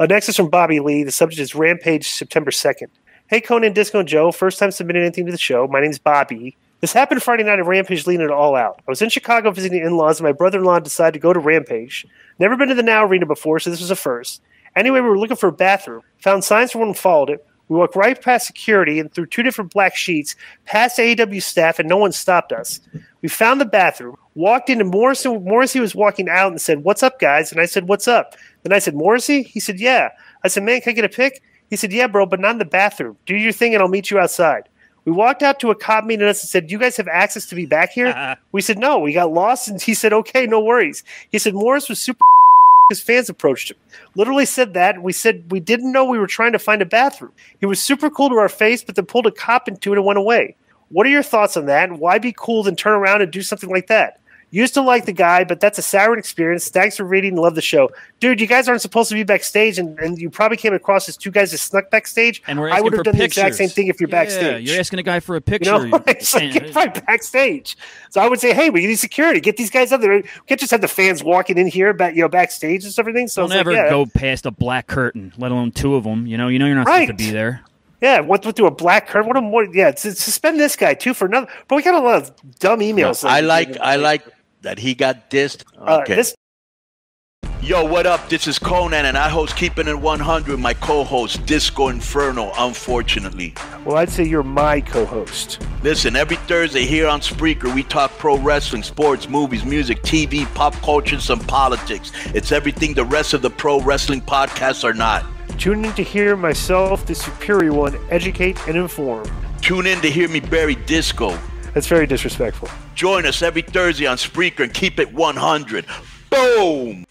Uh, next is from Bobby Lee. The subject is Rampage September 2nd. Hey, Konnan, Disco, and Joe. First time submitting anything to the show. My name's Bobby. This happened Friday night at Rampage leading it all out. I was in Chicago visiting in laws, and my brother in law decided to go to Rampage. Never been to the Now Arena before, so this was a first. Anyway, we were looking for a bathroom, found signs for one and followed it. We walked right past security and through two different black sheets, past AEW staff, and no one stopped us. We found the bathroom, walked in, and Morrison, Morrissey was walking out and said, What's up, guys? And I said, What's up? Then I said, Morrissey? He said, Yeah. I said, Man, can I get a pic? He said, Yeah, bro, but not in the bathroom. Do your thing, and I'll meet you outside. We walked out to a cop meeting us and said, Do you guys have access to be back here? Uh-huh. we said, No. We got lost, and he said, Okay, no worries. He said, Morris was super his fans approached him. Literally said that. We said we didn't know we were trying to find a bathroom. He was super cool to our face, but then pulled a cop into it and went away. What are your thoughts on that? Why be cool than turn around and do something like that? Used to like the guy, but that's a sour experience. Thanks for reading. Love the show. Dude, you guys aren't supposed to be backstage, and, and you probably came across as two guys that snuck backstage. And we're I would have done pictures. the exact same thing if you're Yeah, backstage. You're asking a guy for a picture. You know, it's like, get right backstage. So I would say, hey, we need security. Get these guys up there. We can't just have the fans walking in here, back, you know, backstage and everything. So Don't ever like, yeah, go past a black curtain, let alone two of them. You know, you know you're not Right. supposed to be there. Yeah. What what do a black curtain? What a more? Yeah, suspend this guy too for another. But we got a lot of dumb emails. I like I like that he got dissed. Uh, Okay. this Yo, what up? This is Konnan, and I host Keeping It 100. My co-host Disco Inferno. Unfortunately, well, I'd say you're my co-host. listen. Every Thursday here on Spreaker, we talk pro wrestling, sports, movies, music, TV, pop culture, and some politics. It's everything the rest of the pro wrestling podcasts are not. Tune in to hear myself, the superior one, educate and inform. Tune in to hear me bury Disco. That's very disrespectful. Join us every Thursday on Spreaker and keep it 100. Boom!